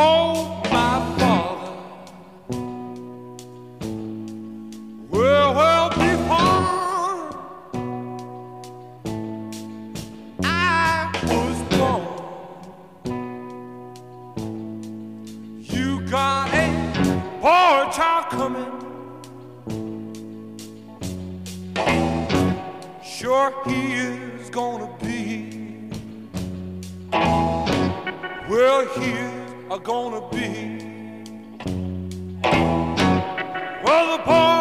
told my father, well, well, before I was born, you got a boy child coming. Sure, he is gonna be. Well, he is a gonna be. Well, the boy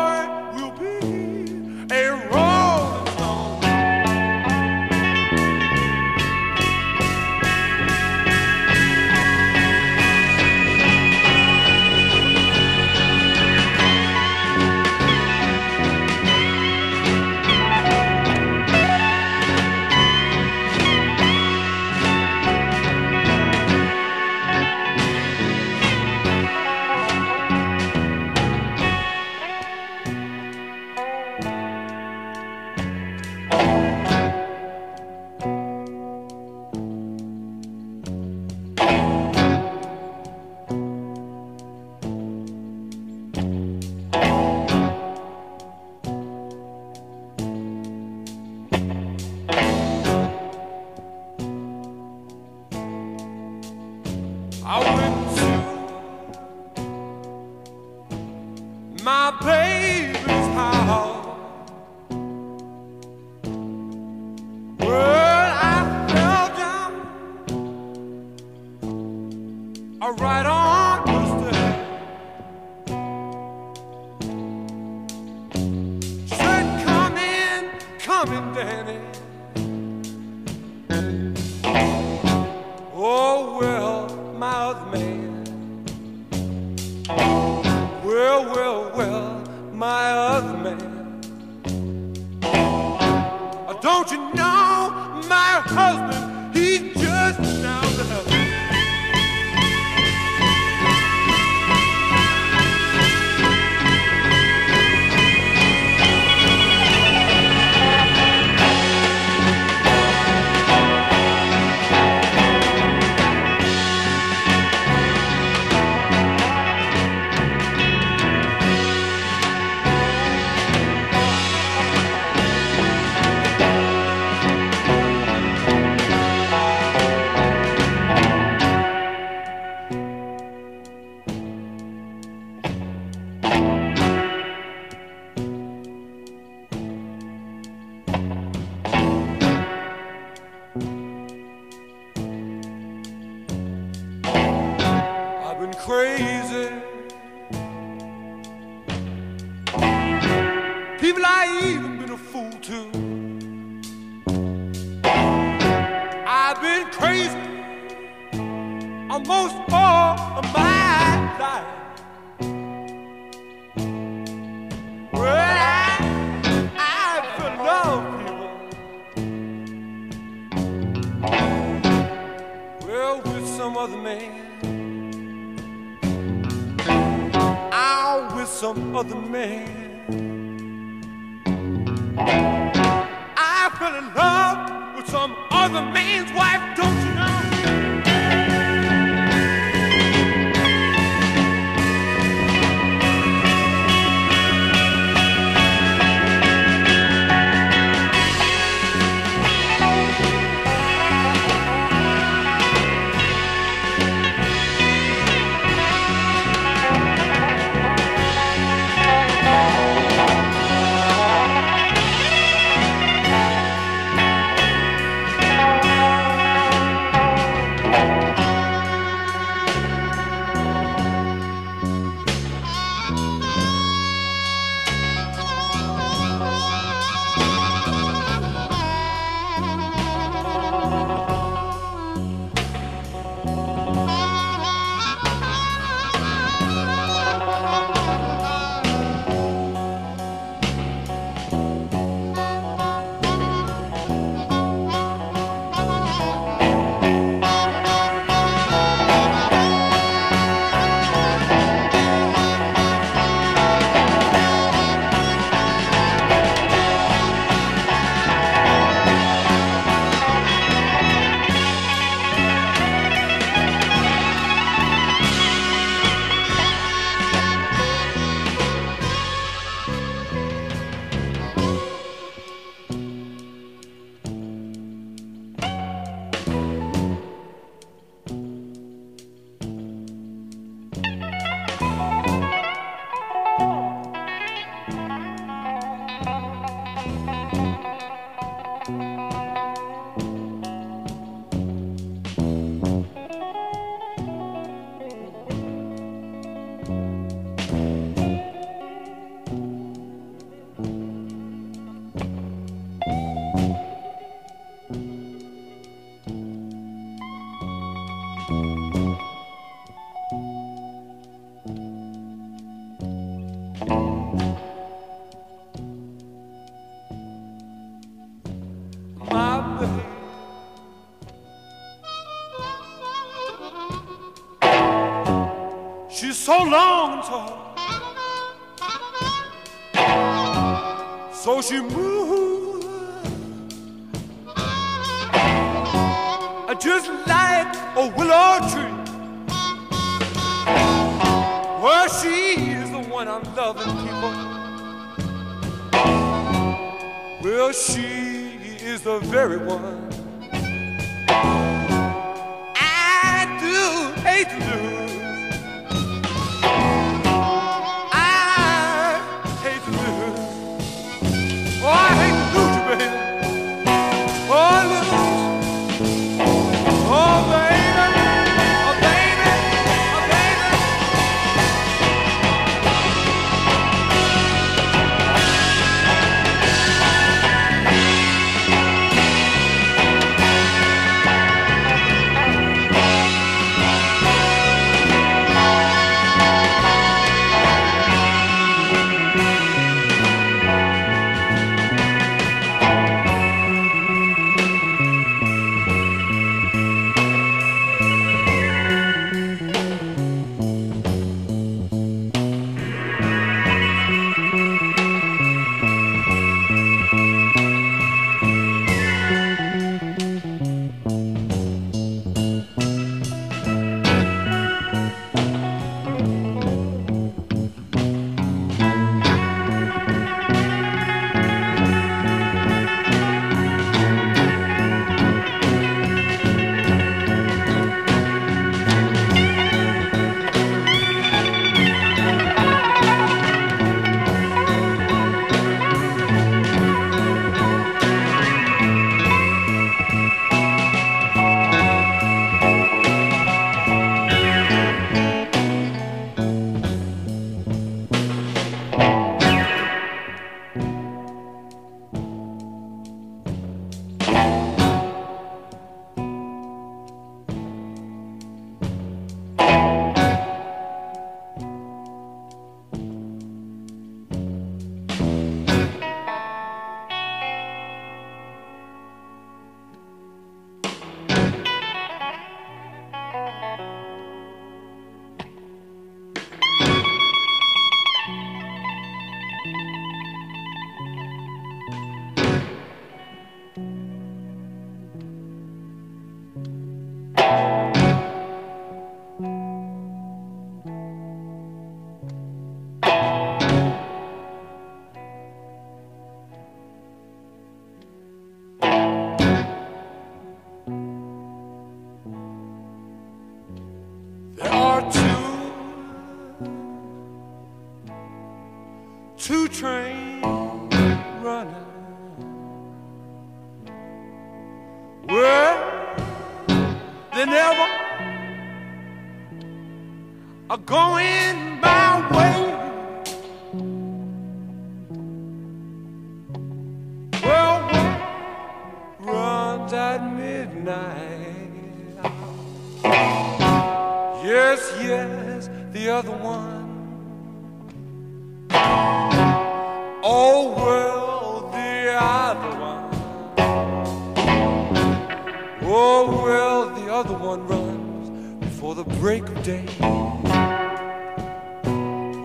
right "Come in, come in, Danny." Oh, well, man. Well, well, well, my other man. Don't you know my husband? Crazy almost all of my life. Well, I, I feel love people. Well, with some other man. out with some other man. I fell in love other man's wife, don't you She's so long and tall. So she moves I just like Oh, a willow tree. Well, she is the one I'm loving, people. Well, she is the very one. Going my way. Well, runs at midnight. Yes, yes, the other one. Oh, well, the other one. Oh, well, the other one runs before the break of day.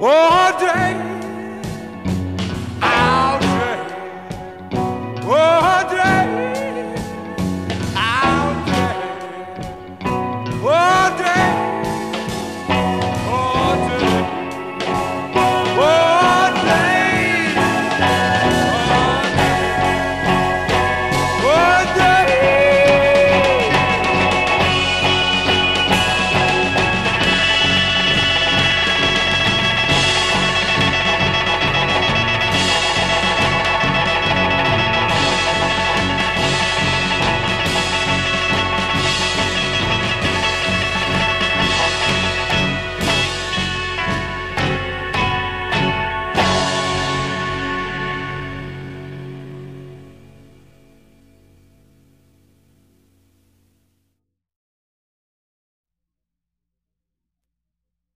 Oh, day